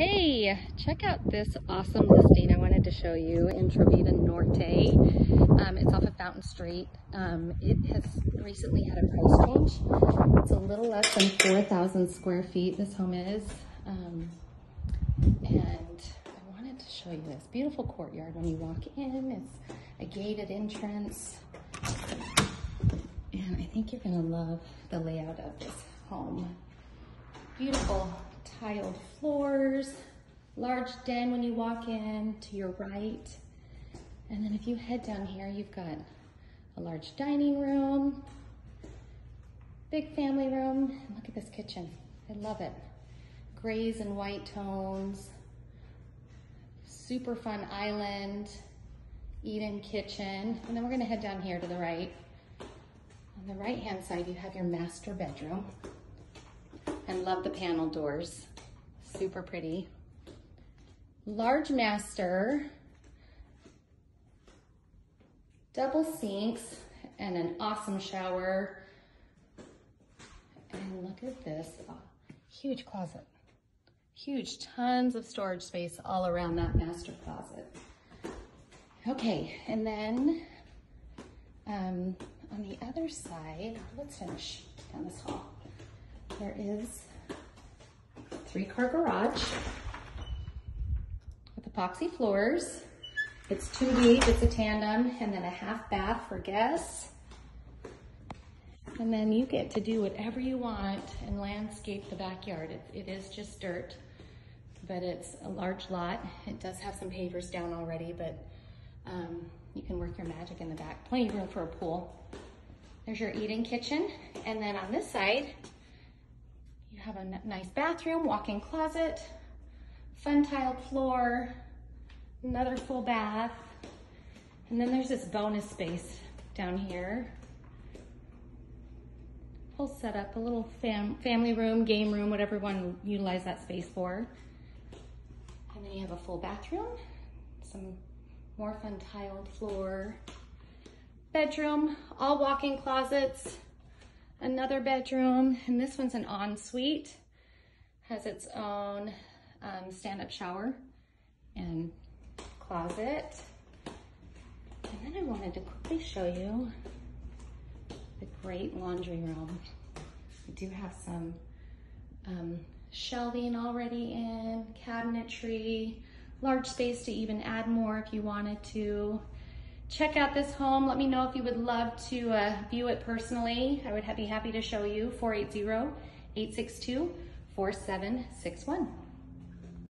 Hey, check out this awesome listing I wanted to show you in Trovita Norte. Um, it's off of Fountain Street. Um, it has recently had a price change. It's a little less than 4,000 square feet this home is. Um, and I wanted to show you this beautiful courtyard when you walk in. It's a gated entrance. And I think you're gonna love the layout of this home. Beautiful tiled floors, large den when you walk in to your right. And then if you head down here, you've got a large dining room, big family room. Look at this kitchen. I love it. Grays and white tones, super fun island, eat-in kitchen. And then we're gonna head down here to the right. On the right-hand side, you have your master bedroom and love the panel doors. Super pretty. Large master, double sinks, and an awesome shower. And look at this, huge closet. Huge, tons of storage space all around that master closet. Okay, and then um, on the other side, let's finish down this hall. There is three car garage with epoxy floors. It's two deep, it's a tandem, and then a half bath for guests. And then you get to do whatever you want and landscape the backyard. it, it is just dirt, but it's a large lot. It does have some pavers down already, but um, you can work your magic in the back. Plenty of room for a pool. There's your eating kitchen. And then on this side, have a nice bathroom, walk-in closet, fun tiled floor, another full bath. And then there's this bonus space down here. Whole setup, a little fam family room, game room, whatever one utilize that space for. And then you have a full bathroom, some more fun tiled floor, bedroom, all walk-in closets, another bedroom, and this one's an ensuite. Has its own um, stand-up shower and closet. And then I wanted to quickly show you the great laundry room. We do have some um, shelving already in, cabinetry, large space to even add more if you wanted to check out this home. Let me know if you would love to uh, view it personally. I would be happy to show you 480-862-4761.